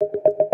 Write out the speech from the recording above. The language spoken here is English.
you